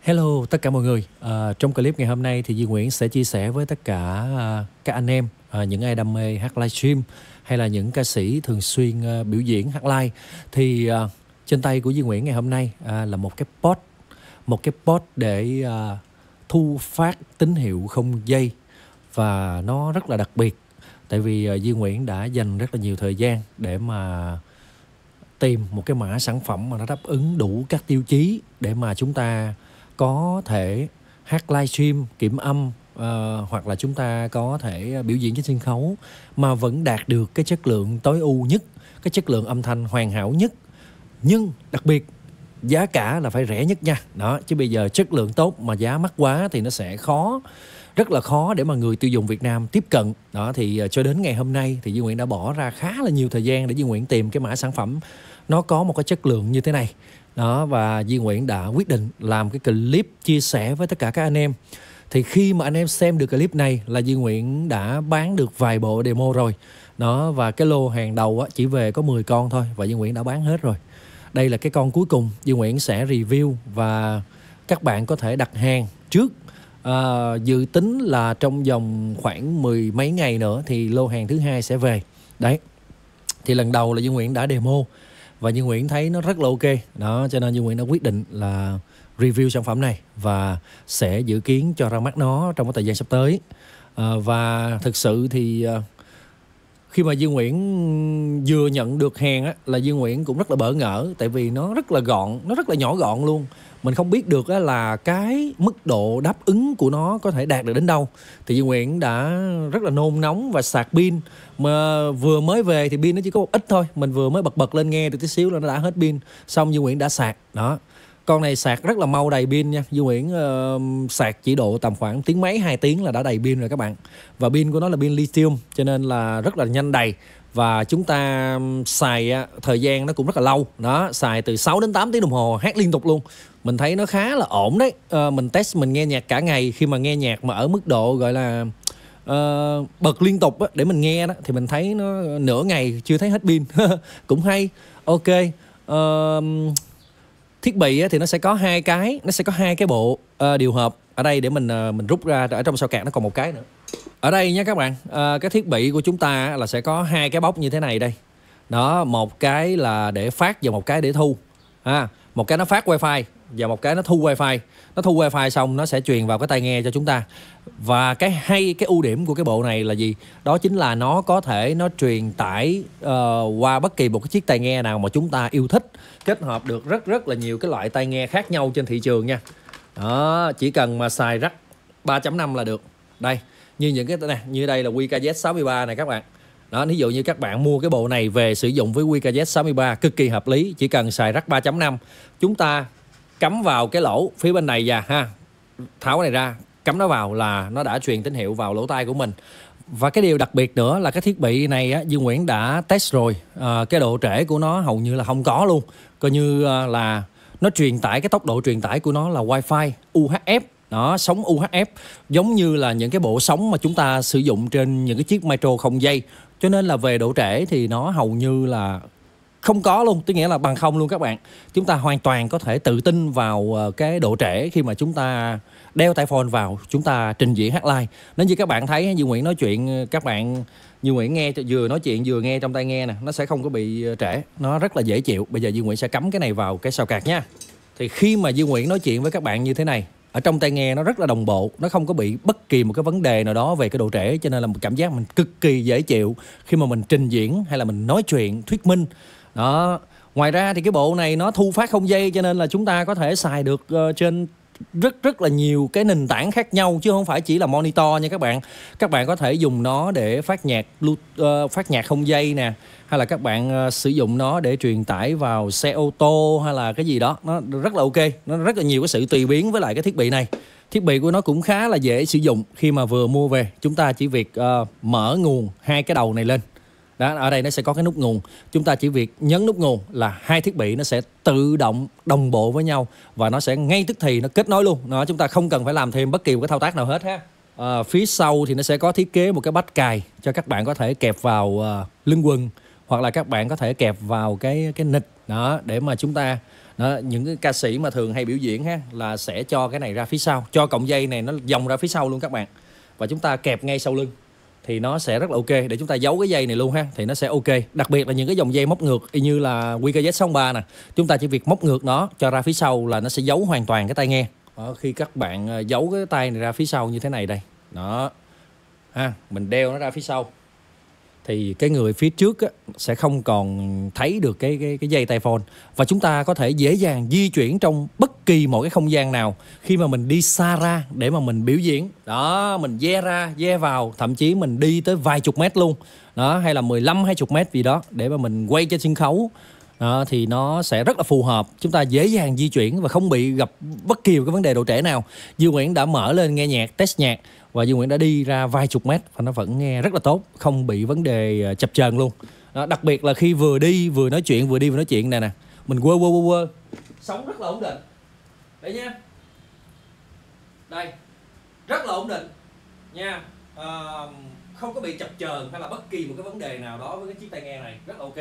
Hello tất cả mọi người. À, trong clip ngày hôm nay thì Duy Nguyễn sẽ chia sẻ với tất cả à, các anh em, à, những ai đam mê hát livestream hay là những ca sĩ thường xuyên à, biểu diễn hát live thì à, trên tay của Duy Nguyễn ngày hôm nay à, là một cái pod, một cái pod để à, thu phát tín hiệu không dây và nó rất là đặc biệt tại vì à, Duy Nguyễn đã dành rất là nhiều thời gian để mà tìm một cái mã sản phẩm mà nó đáp ứng đủ các tiêu chí để mà chúng ta có thể hát livestream kiểm âm uh, hoặc là chúng ta có thể biểu diễn trên sân khấu mà vẫn đạt được cái chất lượng tối ưu nhất cái chất lượng âm thanh hoàn hảo nhất. Nhưng đặc biệt giá cả là phải rẻ nhất nha. Đó chứ bây giờ chất lượng tốt mà giá mắc quá thì nó sẽ khó rất là khó để mà người tiêu dùng Việt Nam tiếp cận. Đó thì ờ, cho đến ngày hôm nay thì Duy Nguyễn đã bỏ ra khá là nhiều thời gian để Duy Nguyễn tìm cái mã sản phẩm nó có một cái chất lượng như thế này đó và di Nguyễn đã quyết định làm cái clip chia sẻ với tất cả các anh em. Thì khi mà anh em xem được clip này là di Nguyễn đã bán được vài bộ demo rồi. Đó và cái lô hàng đầu á, chỉ về có 10 con thôi và di Nguyễn đã bán hết rồi. Đây là cái con cuối cùng di Nguyễn sẽ review và các bạn có thể đặt hàng trước. À, dự tính là trong vòng khoảng mười mấy ngày nữa thì lô hàng thứ hai sẽ về. Đấy thì lần đầu là Duy Nguyễn đã demo và như Nguyễn thấy nó rất là ok. Đó cho nên như Nguyễn đã quyết định là review sản phẩm này và sẽ dự kiến cho ra mắt nó trong cái thời gian sắp tới. À, và thực sự thì ờ, khi mà Duy Nguyễn vừa nhận được hàng á, là Duy Nguyễn cũng rất là bỡ ngỡ tại vì nó rất là gọn nó rất là nhỏ gọn luôn. Mình không biết được á, là cái mức độ đáp ứng của nó có thể đạt được đến đâu. Thì Duy Nguyễn đã rất là nôn nóng và sạc pin. Mà vừa mới về thì pin nó chỉ có một ít thôi. Mình vừa mới bật bật lên nghe được tí xíu là nó đã hết pin. Xong Duy Nguyễn đã sạc đó con này sạc rất là mau đầy pin nha. Duy Nguyễn uh, sạc chỉ độ tầm khoảng tiếng mấy hai tiếng là đã đầy pin rồi các bạn. Và pin của nó là pin lithium cho nên là rất là nhanh đầy. Và chúng ta xài à, thời gian nó cũng rất là lâu. Đó xài từ 6 đến 8 tiếng đồng hồ hát liên tục luôn. Mình thấy nó khá là ổn đấy. À, mình test mình nghe nhạc cả ngày. Khi mà nghe nhạc mà ở mức độ gọi là uh, bật liên tục á, để mình nghe đó thì mình thấy nó nửa ngày chưa thấy hết pin. Cũng hay. Ok uh, thiết bị thì nó sẽ có hai cái nó sẽ có hai cái bộ uh, điều hợp ở đây để mình uh, mình rút ra ở trong sao cạc nó còn một cái nữa. Ở đây nha các bạn uh, cái thiết bị của chúng ta là sẽ có hai cái bóc như thế này đây. Đó một cái là để phát và một cái để thu. À, một cái nó phát wifi và một cái nó thu wifi. Nó thu wifi xong nó sẽ truyền vào cái tai nghe cho chúng ta. Và cái hay cái ưu điểm của cái bộ này là gì? Đó chính là nó có thể nó truyền tải uh, qua bất kỳ một cái chiếc tai nghe nào mà chúng ta yêu thích kết hợp được rất rất là nhiều cái loại tai nghe khác nhau trên thị trường nha. Đó chỉ cần mà xài rắc 3.5 là được. Đây như những cái này như đây là QKZ 63 này các bạn. Đó ví dụ như các bạn mua cái bộ này về sử dụng với QKZ 63 cực kỳ hợp lý chỉ cần xài rắc 3.5 chúng ta cắm vào cái lỗ phía bên này và ha. Tháo cái này ra cắm nó vào là nó đã truyền tín hiệu vào lỗ tai của mình. Và cái điều đặc biệt nữa là cái thiết bị này á, Dương Nguyễn đã test rồi. À, cái độ trễ của nó hầu như là không có luôn. Coi như ờ, là nó truyền tải cái tốc độ truyền tải của nó là wifi UHF đó sóng UHF giống như là những cái bộ sóng mà chúng ta sử dụng trên những cái chiếc metro không dây. Cho nên là về độ trễ thì nó hầu như là không có luôn tức nghĩa là bằng không luôn các bạn. Chúng ta hoàn toàn có thể tự tin vào ờ, cái độ trễ khi mà chúng ta đeo tai phone vào, chúng ta trình diễn hát live. Nếu như các bạn thấy như Nguyễn nói chuyện ờ, các bạn như Nguyễn nghe vừa nói chuyện vừa nghe trong tai nghe nè, nó sẽ không có bị ờ, trễ, nó rất là dễ chịu. Bây giờ như Nguyễn sẽ cắm cái này vào cái sao cạc nha. Thì khi mà Duy Nguyễn nói chuyện với các bạn như thế này, ở trong tai nghe nó rất là đồng bộ, nó không có bị bất kỳ một cái vấn đề nào đó về cái độ trễ, cho nên là một cảm giác mình cực kỳ dễ chịu khi mà mình trình diễn hay là mình nói chuyện, thuyết minh đó. Ngoài ra thì cái bộ này nó thu phát không dây cho nên là chúng ta có thể xài được uh, trên rất rất là nhiều cái nền tảng khác nhau chứ không phải chỉ là monitor nha các bạn. Các bạn có thể dùng nó để phát nhạc uh, phát nhạc không dây nè hay là các bạn uh, sử dụng nó để truyền tải vào xe ô tô hay là cái gì đó. Nó rất là ok. Nó rất là nhiều cái sự tùy biến với lại cái thiết bị này. Thiết bị của nó cũng khá là dễ sử dụng khi mà vừa mua về. Chúng ta chỉ việc uh, mở nguồn hai cái đầu này lên đó ở đây nó sẽ có cái nút nguồn. Chúng ta chỉ việc nhấn nút nguồn là hai thiết bị nó sẽ tự động đồng bộ với nhau và nó sẽ ngay tức thì nó kết nối luôn. Nó chúng ta không cần phải làm thêm bất kỳ một cái thao tác nào hết ha. À, phía sau thì nó sẽ có thiết kế một cái bách cài cho các bạn có thể kẹp vào uh, lưng quần hoặc là các bạn có thể kẹp vào cái cái nịch. Đó để mà chúng ta đó, những cái ca sĩ mà thường hay biểu diễn ha là sẽ cho cái này ra phía sau. Cho cọng dây này nó dòng ra phía sau luôn các bạn. Và chúng ta kẹp ngay sau lưng thì nó sẽ rất là ok. Để chúng ta giấu cái dây này luôn ha thì nó sẽ ok. Đặc biệt là những cái dòng dây móc ngược y như là QKZ63 nè. Chúng ta chỉ việc móc ngược nó cho ra phía sau là nó sẽ giấu hoàn toàn cái tai nghe. Đó, khi các bạn ờ, giấu cái tay này ra phía sau như thế này đây. Đó. Ha mình đeo nó ra phía sau thì cái người phía trước á, sẽ không còn thấy được cái cái cái dây tay phone. Và chúng ta có thể dễ dàng di chuyển trong bất kỳ một cái không gian nào. Khi mà mình đi xa ra để mà mình biểu diễn. Đó mình ve ra ve vào thậm chí mình đi tới vài chục mét luôn. Đó hay là 15 20 mét gì đó để mà mình quay trên sân khấu. Đó, thì nó sẽ rất là phù hợp. Chúng ta dễ dàng di chuyển và không bị gặp bất kỳ một cái vấn đề độ trễ nào. Dương Nguyễn đã mở lên nghe nhạc test nhạc và Dương Nguyễn đã đi ra vài chục mét và nó vẫn nghe rất là tốt không bị vấn đề ờ, chập chờn luôn. Đó, đặc biệt là khi vừa đi vừa nói chuyện vừa đi vừa nói chuyện này nè mình quơ quơ quơ quơ. Sống rất là ổn định. Đây nha. Đây rất là ổn định. Nha à, không có bị chập chờn hay là bất kỳ một cái vấn đề nào đó với cái chiếc tai nghe này rất là ok.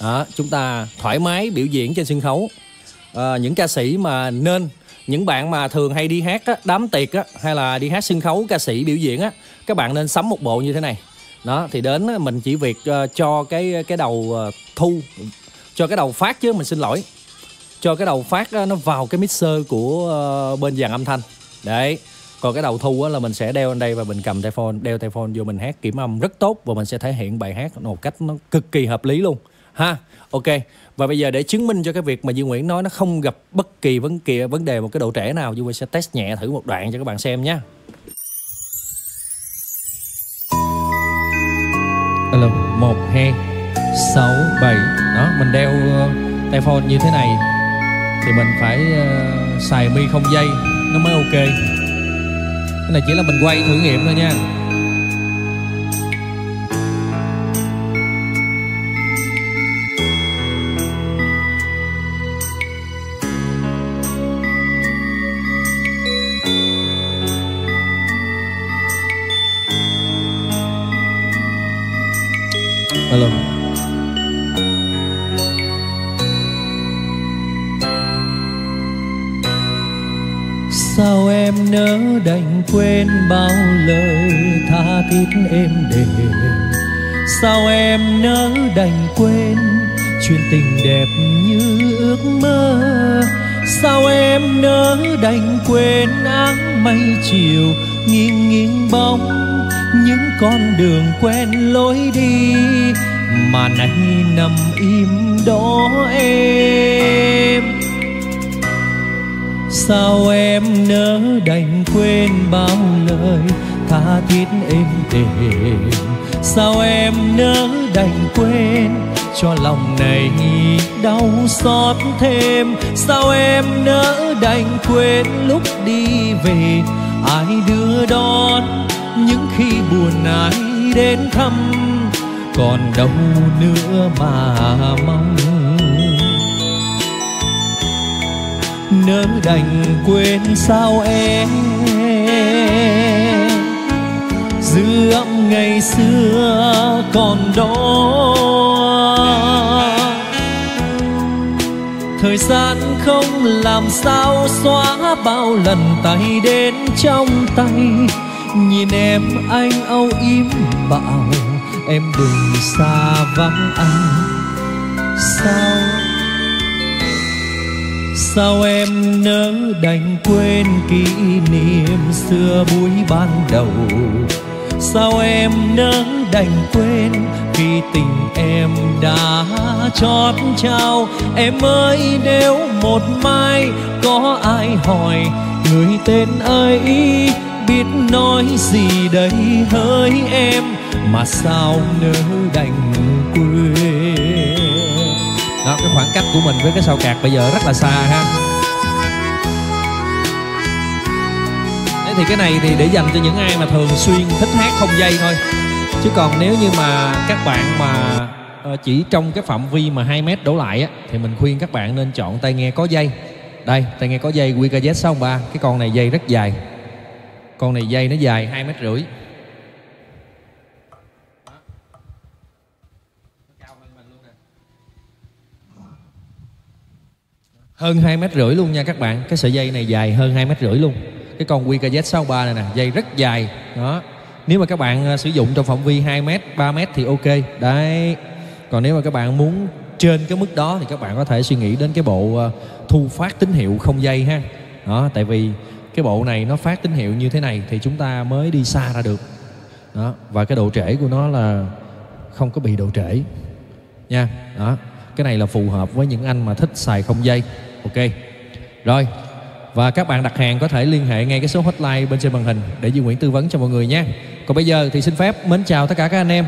Đó, chúng ta thoải mái biểu diễn trên sân khấu. À, những ca sĩ mà nên những bạn mà thường hay đi hát á, đám tiệc á, hay là đi hát sân khấu ca sĩ biểu diễn á các bạn nên sắm một bộ như thế này. Đó thì đến mình chỉ việc uh, cho cái cái đầu uh, thu cho cái đầu phát chứ mình xin lỗi. Cho cái đầu phát uh, nó vào cái mixer của uh, bên dàn âm thanh. Đấy còn cái đầu thu á, là mình sẽ đeo lên đây và mình cầm tay phone đeo tay phone vô mình hát kiểm âm rất tốt và mình sẽ thể hiện bài hát một cách nó cực kỳ hợp lý luôn ha ok. Và bây giờ để chứng minh cho cái việc mà Dương Nguyễn nói nó không gặp bất kỳ vấn kỳ vấn đề một cái độ trẻ nào Duy Nguyễn sẽ test nhẹ thử một đoạn cho các bạn xem nhé Alo, 1, 2, 6, 7 Đó, mình đeo uh, tay phone như thế này Thì mình phải uh, xài mi không dây Nó mới ok. Cái này chỉ là mình quay thử nghiệm thôi nha. Alo. Sao em nỡ đành quên bao lời tha thiết em đềm? Sao em nỡ đành quên chuyện tình đẹp như ước mơ? Sao em nỡ đành quên áng mây chiều nghiêng nghiêng bóng, những con đường quen lối đi mà nay nằm im đó em. Sao em nỡ đành quên bao lời tha thiết êm đềm? Sao em nỡ đành quên cho lòng này đau xót thêm? Sao em nỡ đành quên lúc đi về ai đưa đón những khi buồn ai đến thăm, còn đâu nữa mà mong. Nỡ đành quên sao em dư âm ngày xưa còn đó. Thời gian không làm sao xóa bao lần tay đến trong tay. Nhìn em anh âu yếm bảo em đừng xa vắng anh sao? Sao em nỡ đành quên kỷ niệm xưa buổi ban đầu? Sao em nỡ đành quên khi tình em đã chót trao? Em ơi, nếu một mai có ai hỏi người tên ấy biết nói gì đây hỡi em, mà sao nỡ đành quên? Đó, cái khoảng cách của mình với cái sao cạc bây giờ rất là xa ha. Thì cái này thì để dành cho những ai mà thường xuyên thích hát không dây thôi. Chứ còn nếu như mà các bạn mà ờ, chỉ trong cái phạm vi mà 2 mét đổ lại á, thì mình khuyên các bạn nên chọn tai nghe có dây. Đây, tai nghe có dây WKZ 63 cái con này dây rất dài. Con này dây nó dài hai mét rưỡi. Hơn hai mét rưỡi luôn nha các bạn. Cái sợi dây này dài hơn hai mét rưỡi luôn cái con QKZ63 này nè, dây rất dài. Đó. Nếu mà các bạn ờ, sử dụng trong phạm vi 2 mét 3 mét thì ok. Đấy. Còn nếu mà các bạn muốn trên cái mức đó thì các bạn có thể suy nghĩ đến cái bộ ờ, thu phát tín hiệu không dây ha. Đó, tại vì cái bộ này nó phát tín hiệu như thế này thì chúng ta mới đi xa ra được. Đó. Và cái độ trễ của nó là không có bị độ trễ nha. Đó. Cái này là phù hợp với những anh mà thích xài không dây. Ok. Rồi và các bạn đặt hàng có thể liên hệ ngay cái số hotline bên trên màn hình để Duy Nguyễn tư vấn cho mọi người nhé còn bây giờ thì xin phép mến chào tất cả các anh em.